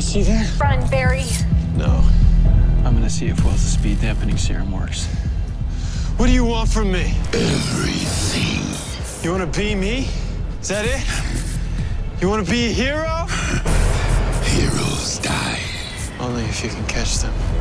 see that? Run, Barry. No. I'm gonna see if Wells' speed dampening serum works. What do you want from me? Everything. You wanna be me? Is that it? You wanna be a hero? Heroes die. Only if you can catch them.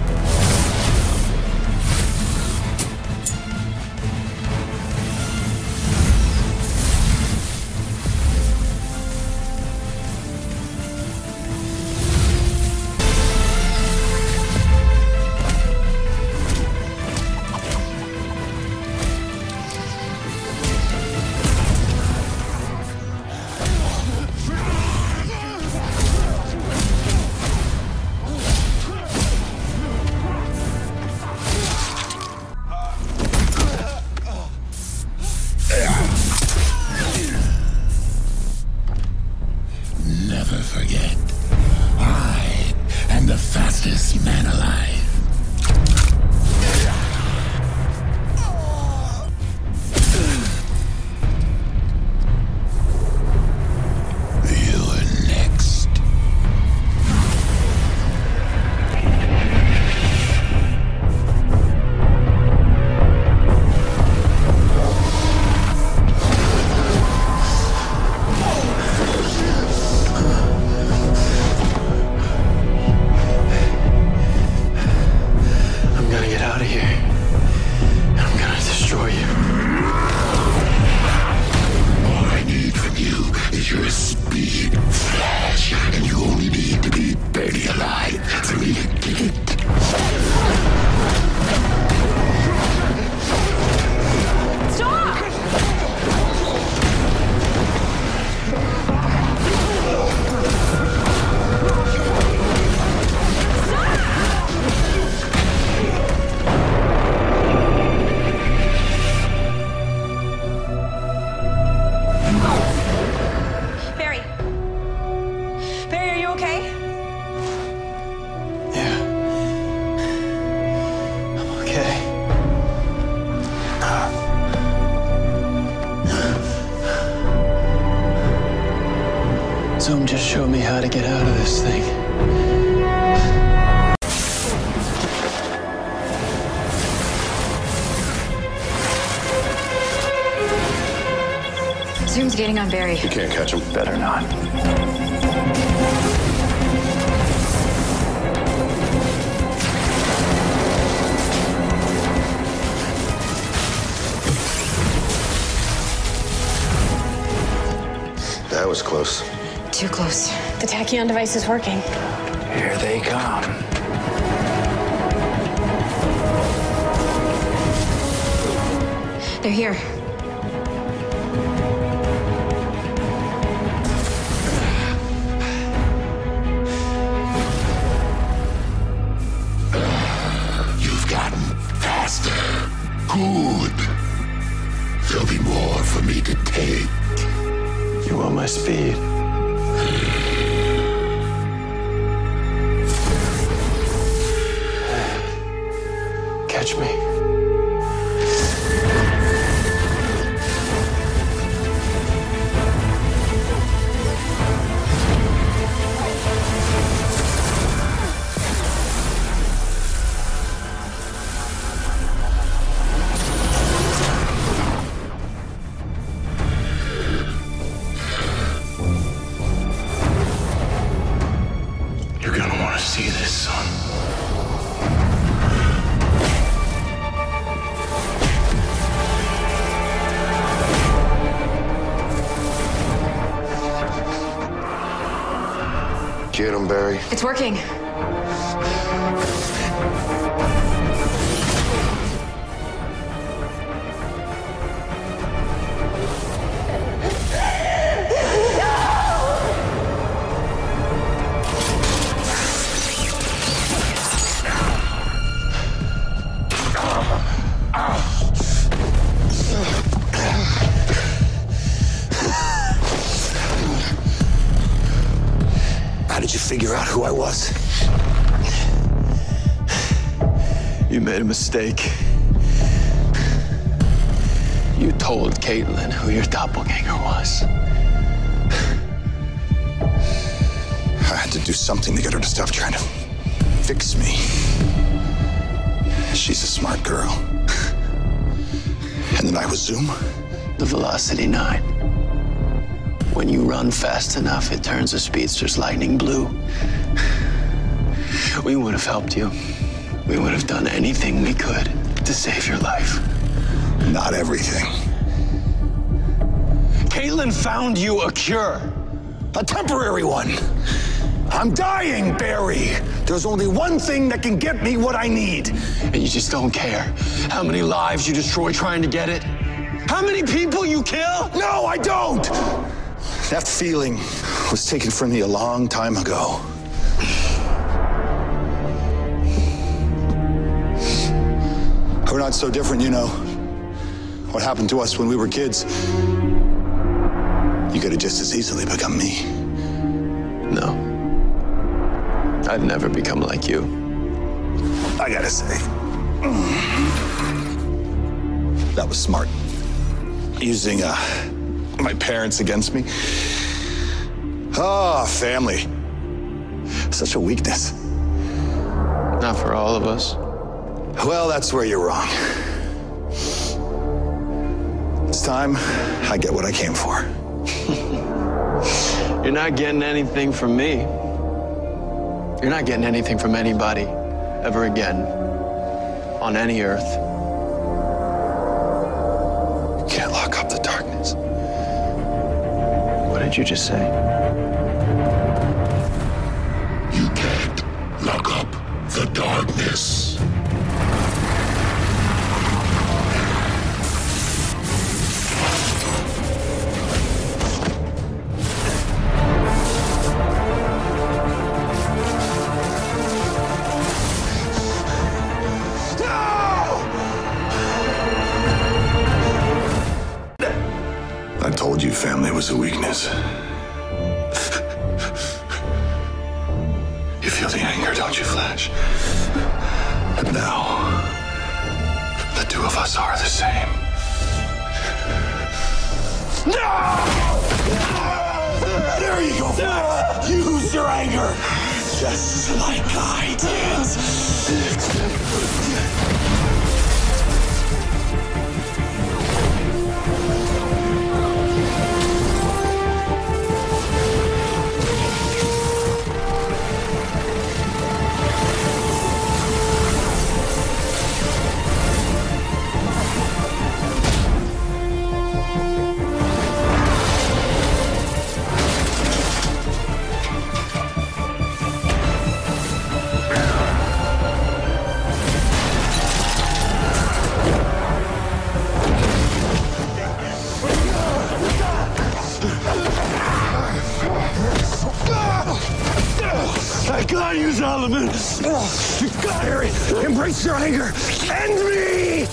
Zoom just showed me how to get out of this thing. Zoom's getting on Barry. You can't catch him. Better not. That was close. Too close. The tachyon device is working. Here they come. They're here. You've gotten faster. Good. There'll be more for me to take. You want my speed? Catch me. It's working. Did you figure out who I was? You made a mistake. You told Caitlin who your doppelganger was. I had to do something to get her to stop trying to fix me. She's a smart girl. And then I was Zoom. The Velocity 9. When you run fast enough, it turns a speedster's lightning blue. We would have helped you. We would have done anything we could to save your life. Not everything. Caitlin found you a cure. A temporary one. I'm dying, Barry. There's only one thing that can get me what I need. And you just don't care how many lives you destroy trying to get it? How many people you kill? No, I don't! That feeling was taken from me a long time ago. We're not so different, you know. What happened to us when we were kids? You could have just as easily become me. No. I'd never become like you. I gotta say, that was smart. Using uh, my parents against me. Ah, family. Such a weakness. Not for all of us. Well, that's where you're wrong. It's time, I get what I came for. You're not getting anything from me. You're not getting anything from anybody ever again on any earth. You can't lock up the darkness. Did you just say? You can't lock up the darkness. Was a weakness. You feel the anger, don't you, Flash? And now, the two of us are the same. No! There you go, Flash! Use your anger! Just like I did. Gotta use element. You got Harry. Embrace your anger. End me.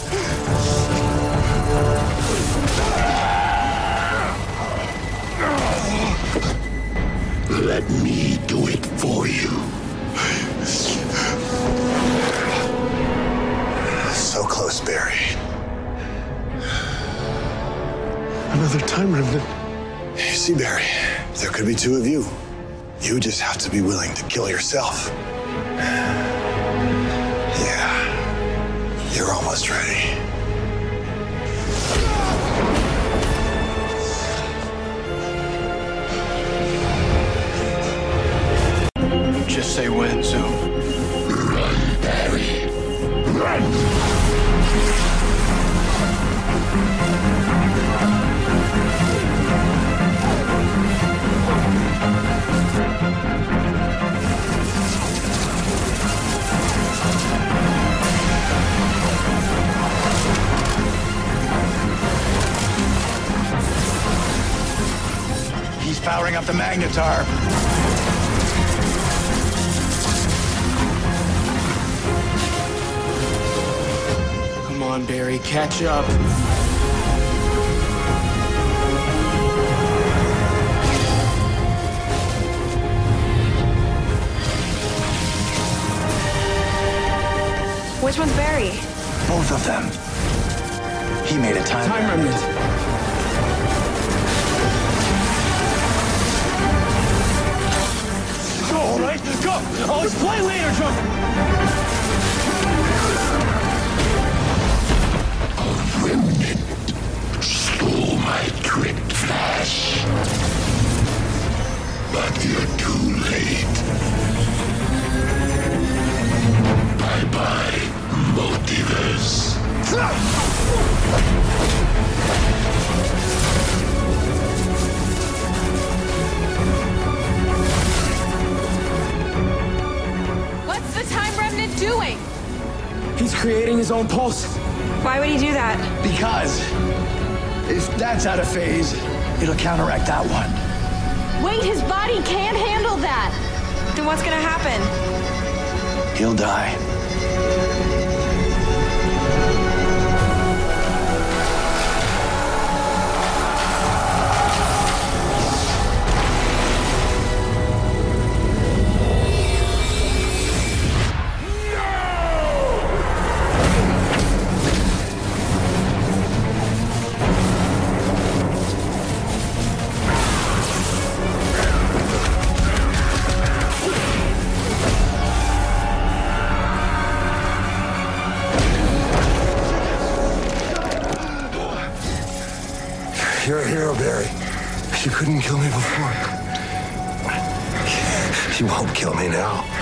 Let me do it for you. So close, Barry. Another time remnant. You see, Barry, there could be two of you. You just have to be willing to kill yourself. Yeah, you're almost ready. Just say when, powering up the magnetar. Come on, Barry, catch up. Which one's Barry? Both of them. He made a time. Time remnant. All right, go. Let's play later, Trump. Doing? He's creating his own pulse Why would he do that? Because if that's out of phase, it'll counteract that one. Wait, his body can't handle that. Then what's gonna happen? He'll die. You're a hero, Barry. She couldn't kill me before. She won't kill me now.